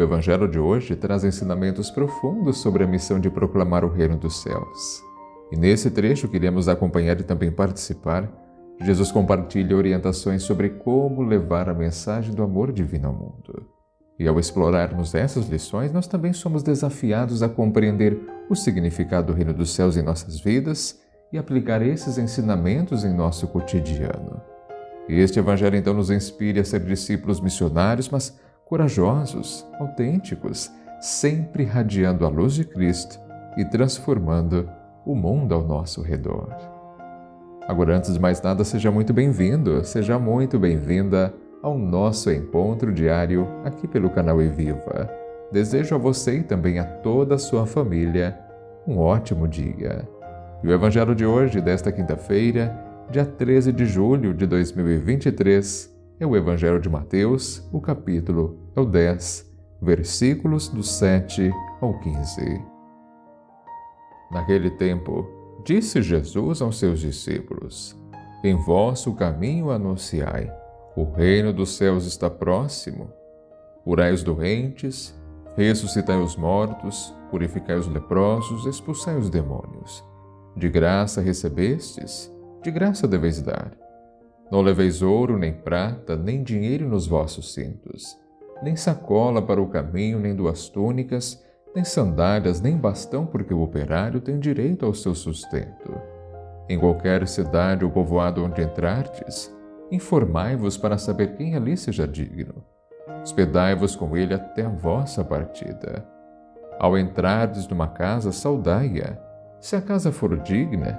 O Evangelho de hoje traz ensinamentos profundos sobre a missão de proclamar o Reino dos Céus. E nesse trecho que iremos acompanhar e também participar, Jesus compartilha orientações sobre como levar a mensagem do amor divino ao mundo. E ao explorarmos essas lições, nós também somos desafiados a compreender o significado do Reino dos Céus em nossas vidas e aplicar esses ensinamentos em nosso cotidiano. Este Evangelho então nos inspire a ser discípulos missionários, mas corajosos, autênticos, sempre radiando a luz de Cristo e transformando o mundo ao nosso redor. Agora, antes de mais nada, seja muito bem-vindo, seja muito bem-vinda ao nosso encontro diário aqui pelo canal Eviva. Desejo a você e também a toda a sua família um ótimo dia. E o Evangelho de hoje, desta quinta-feira, dia 13 de julho de 2023, é o Evangelho de Mateus, o capítulo é o 10, versículos do 7 ao 15. Naquele tempo, disse Jesus aos seus discípulos: Em vosso caminho anunciai, o reino dos céus está próximo. Curai os doentes, ressuscitai os mortos, purificai os leprosos, expulsai os demônios. De graça recebestes, de graça deveis dar. Não leveis ouro, nem prata, nem dinheiro nos vossos cintos, nem sacola para o caminho, nem duas túnicas, nem sandálias, nem bastão, porque o operário tem direito ao seu sustento. Em qualquer cidade ou povoado onde entrardes, informai-vos para saber quem ali seja digno. Hospedai-vos com ele até a vossa partida. Ao entrardes numa casa, saudai-a. Se a casa for digna,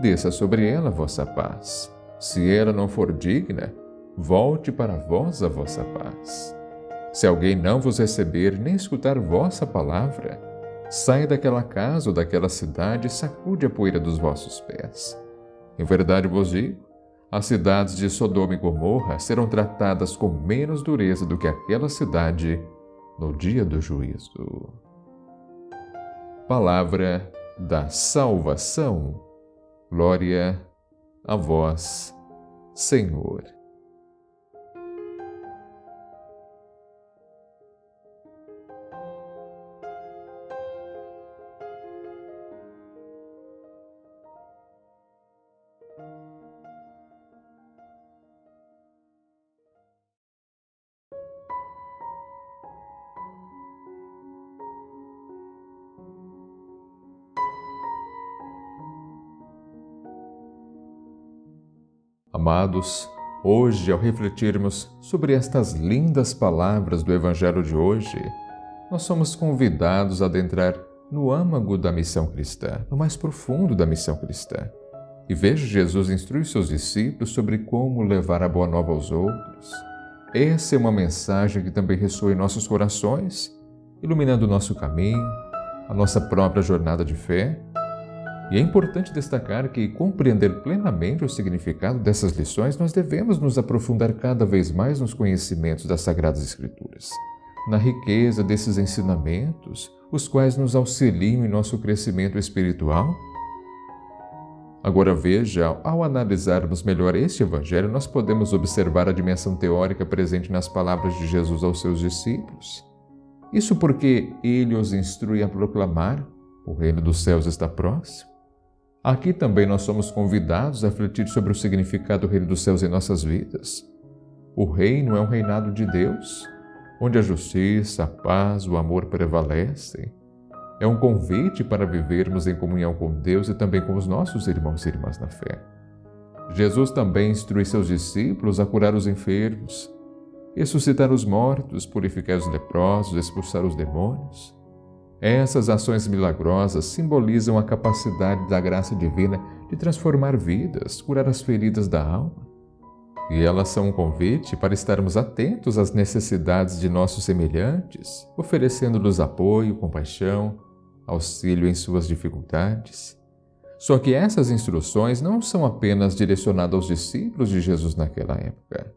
desça sobre ela vossa paz. Se ela não for digna, volte para vós a vossa paz. Se alguém não vos receber nem escutar vossa palavra, saia daquela casa ou daquela cidade e sacude a poeira dos vossos pés. Em verdade vos digo, as cidades de Sodoma e Gomorra serão tratadas com menos dureza do que aquela cidade no dia do juízo. Palavra da salvação. Glória a vós, Senhor. Amados, hoje, ao refletirmos sobre estas lindas palavras do Evangelho de hoje, nós somos convidados a adentrar no âmago da missão cristã, no mais profundo da missão cristã. E veja Jesus instruir seus discípulos sobre como levar a boa nova aos outros. Essa é uma mensagem que também ressoa em nossos corações, iluminando o nosso caminho, a nossa própria jornada de fé e é importante destacar que, compreender plenamente o significado dessas lições, nós devemos nos aprofundar cada vez mais nos conhecimentos das Sagradas Escrituras, na riqueza desses ensinamentos, os quais nos auxiliam em nosso crescimento espiritual. Agora veja, ao analisarmos melhor este Evangelho, nós podemos observar a dimensão teórica presente nas palavras de Jesus aos seus discípulos. Isso porque ele os instrui a proclamar: o reino dos céus está próximo. Aqui também nós somos convidados a refletir sobre o significado do reino dos céus em nossas vidas. O reino é um reinado de Deus, onde a justiça, a paz, o amor prevalecem. É um convite para vivermos em comunhão com Deus e também com os nossos irmãos e irmãs na fé. Jesus também instrui seus discípulos a curar os enfermos, ressuscitar os mortos, purificar os leprosos, expulsar os demônios. Essas ações milagrosas simbolizam a capacidade da graça divina de transformar vidas, curar as feridas da alma. E elas são um convite para estarmos atentos às necessidades de nossos semelhantes, oferecendo-lhes apoio, compaixão, auxílio em suas dificuldades. Só que essas instruções não são apenas direcionadas aos discípulos de Jesus naquela época.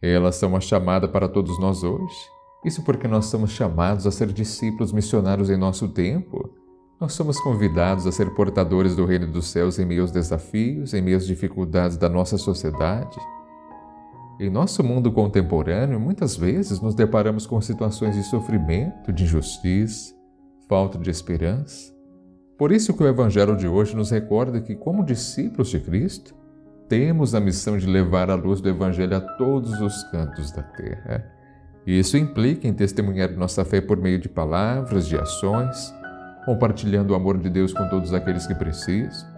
Elas são uma chamada para todos nós hoje. Isso porque nós somos chamados a ser discípulos missionários em nosso tempo. Nós somos convidados a ser portadores do reino dos céus em meio aos desafios, em meio às dificuldades da nossa sociedade. Em nosso mundo contemporâneo, muitas vezes nos deparamos com situações de sofrimento, de injustiça, falta de esperança. Por isso que o Evangelho de hoje nos recorda que, como discípulos de Cristo, temos a missão de levar a luz do Evangelho a todos os cantos da terra. E isso implica em testemunhar nossa fé por meio de palavras, de ações, compartilhando o amor de Deus com todos aqueles que precisam.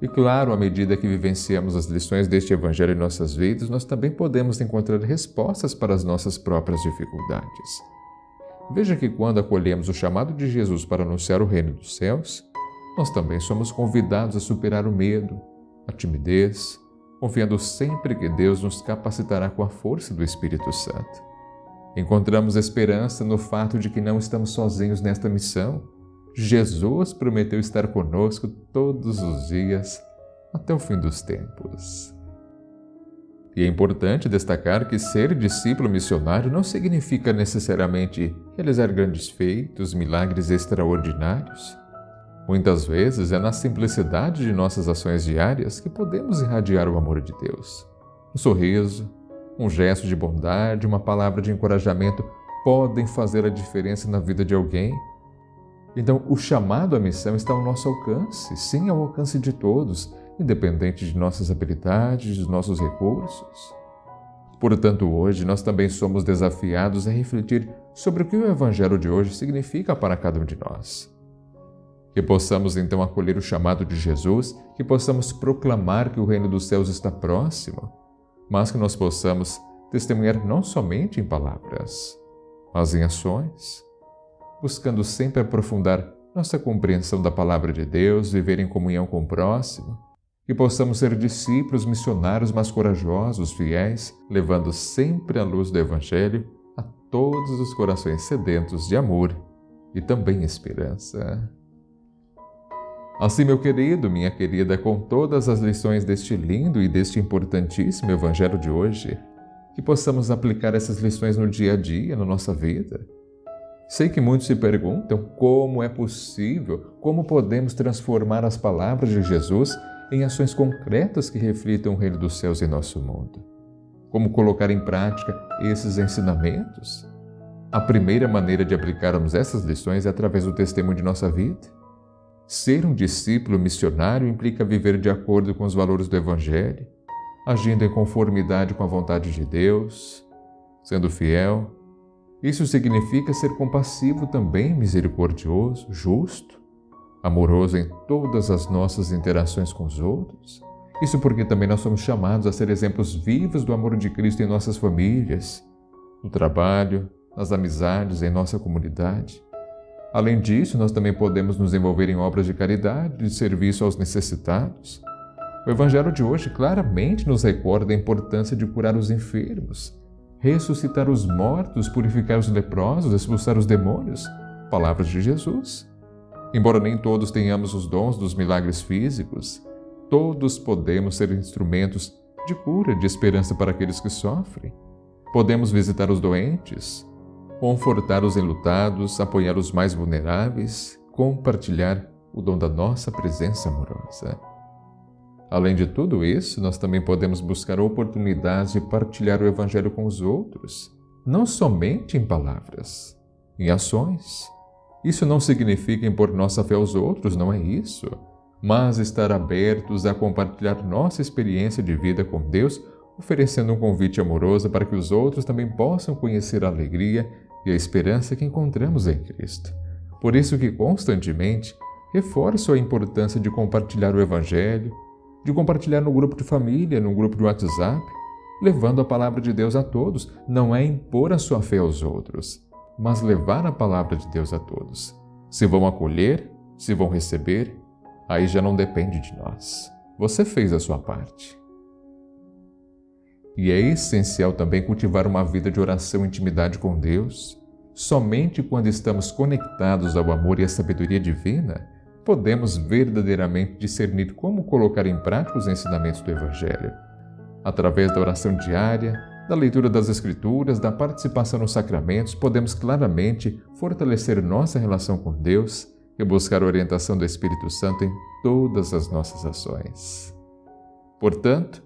E claro, à medida que vivenciamos as lições deste Evangelho em nossas vidas, nós também podemos encontrar respostas para as nossas próprias dificuldades. Veja que quando acolhemos o chamado de Jesus para anunciar o reino dos céus, nós também somos convidados a superar o medo, a timidez, confiando sempre que Deus nos capacitará com a força do Espírito Santo. Encontramos esperança no fato de que não estamos sozinhos nesta missão. Jesus prometeu estar conosco todos os dias até o fim dos tempos. E é importante destacar que ser discípulo missionário não significa necessariamente realizar grandes feitos, milagres extraordinários. Muitas vezes é na simplicidade de nossas ações diárias que podemos irradiar o amor de Deus. Um sorriso, um gesto de bondade, uma palavra de encorajamento podem fazer a diferença na vida de alguém. Então, o chamado à missão está ao nosso alcance, sim, ao alcance de todos, independente de nossas habilidades, dos nossos recursos. Portanto, hoje nós também somos desafiados a refletir sobre o que o Evangelho de hoje significa para cada um de nós. Que possamos então acolher o chamado de Jesus, que possamos proclamar que o reino dos céus está próximo, mas que nós possamos testemunhar não somente em palavras, mas em ações, buscando sempre aprofundar nossa compreensão da palavra de Deus, viver em comunhão com o próximo que possamos ser discípulos missionários mais corajosos, fiéis, levando sempre a luz do Evangelho a todos os corações sedentos de amor e também esperança. Assim, meu querido, minha querida, com todas as lições deste lindo e deste importantíssimo Evangelho de hoje, que possamos aplicar essas lições no dia a dia, na nossa vida. Sei que muitos se perguntam como é possível, como podemos transformar as palavras de Jesus em ações concretas que reflitam o reino dos céus em nosso mundo. Como colocar em prática esses ensinamentos? A primeira maneira de aplicarmos essas lições é através do testemunho de nossa vida. Ser um discípulo missionário implica viver de acordo com os valores do Evangelho, agindo em conformidade com a vontade de Deus, sendo fiel. Isso significa ser compassivo também, misericordioso, justo, amoroso em todas as nossas interações com os outros. Isso porque também nós somos chamados a ser exemplos vivos do amor de Cristo em nossas famílias, no trabalho, nas amizades, em nossa comunidade. Além disso, nós também podemos nos envolver em obras de caridade, de serviço aos necessitados. O Evangelho de hoje claramente nos recorda a importância de curar os enfermos, ressuscitar os mortos, purificar os leprosos, expulsar os demônios. Palavras de Jesus. Embora nem todos tenhamos os dons dos milagres físicos, todos podemos ser instrumentos de cura, de esperança para aqueles que sofrem. Podemos visitar os doentes, confortar os enlutados, apoiar os mais vulneráveis, compartilhar o dom da nossa presença amorosa. Além de tudo isso, nós também podemos buscar oportunidades de partilhar o Evangelho com os outros, não somente em palavras, em ações. Isso não significa impor nossa fé aos outros, não é isso. Mas estar abertos a compartilhar nossa experiência de vida com Deus, oferecendo um convite amoroso para que os outros também possam conhecer a alegria e a esperança que encontramos em Cristo. Por isso que constantemente reforço a importância de compartilhar o Evangelho, de compartilhar no grupo de família, no grupo de WhatsApp, levando a palavra de Deus a todos, não é impor a sua fé aos outros, mas levar a palavra de Deus a todos. Se vão acolher, se vão receber, aí já não depende de nós. Você fez a sua parte. E é essencial também cultivar uma vida de oração e intimidade com Deus. Somente quando estamos conectados ao amor e à sabedoria divina, podemos verdadeiramente discernir como colocar em prática os ensinamentos do Evangelho. Através da oração diária, da leitura das Escrituras, da participação nos sacramentos, podemos claramente fortalecer nossa relação com Deus e buscar a orientação do Espírito Santo em todas as nossas ações. Portanto,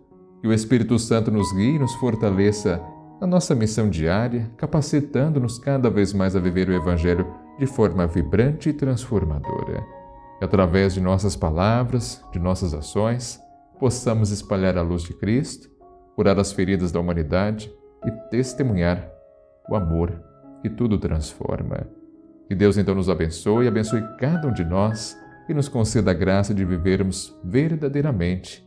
que o Espírito Santo nos guie e nos fortaleça na nossa missão diária, capacitando-nos cada vez mais a viver o Evangelho de forma vibrante e transformadora. Que através de nossas palavras, de nossas ações, possamos espalhar a luz de Cristo, curar as feridas da humanidade e testemunhar o amor que tudo transforma. Que Deus então nos abençoe abençoe cada um de nós e nos conceda a graça de vivermos verdadeiramente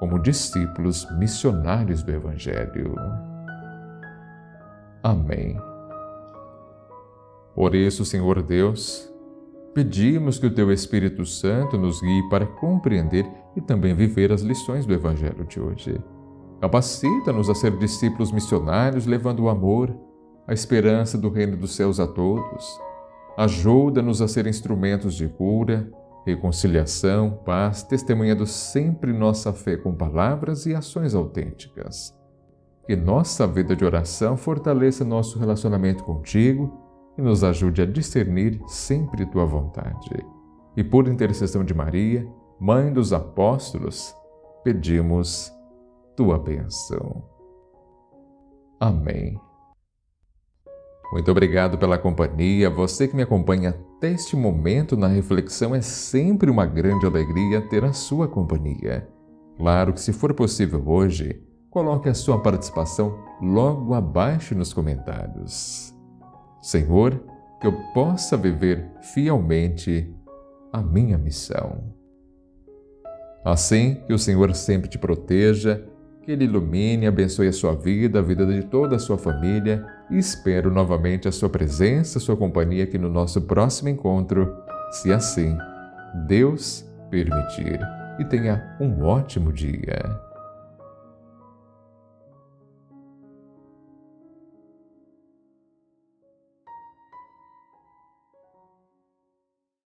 como discípulos missionários do Evangelho. Amém. Por isso, Senhor Deus, pedimos que o Teu Espírito Santo nos guie para compreender e também viver as lições do Evangelho de hoje. Capacita-nos a ser discípulos missionários, levando o amor, a esperança do reino dos céus a todos. Ajuda-nos a ser instrumentos de cura, reconciliação, paz, testemunhando sempre nossa fé com palavras e ações autênticas. Que nossa vida de oração fortaleça nosso relacionamento contigo e nos ajude a discernir sempre tua vontade. E por intercessão de Maria, Mãe dos Apóstolos, pedimos tua bênção. Amém. Muito obrigado pela companhia. Você que me acompanha até este momento na reflexão é sempre uma grande alegria ter a sua companhia. Claro que, se for possível hoje, coloque a sua participação logo abaixo nos comentários. Senhor, que eu possa viver fielmente a minha missão. Assim, que o Senhor sempre te proteja que Ele ilumine e abençoe a sua vida, a vida de toda a sua família e espero novamente a sua presença, a sua companhia aqui no nosso próximo encontro, se assim Deus permitir. E tenha um ótimo dia.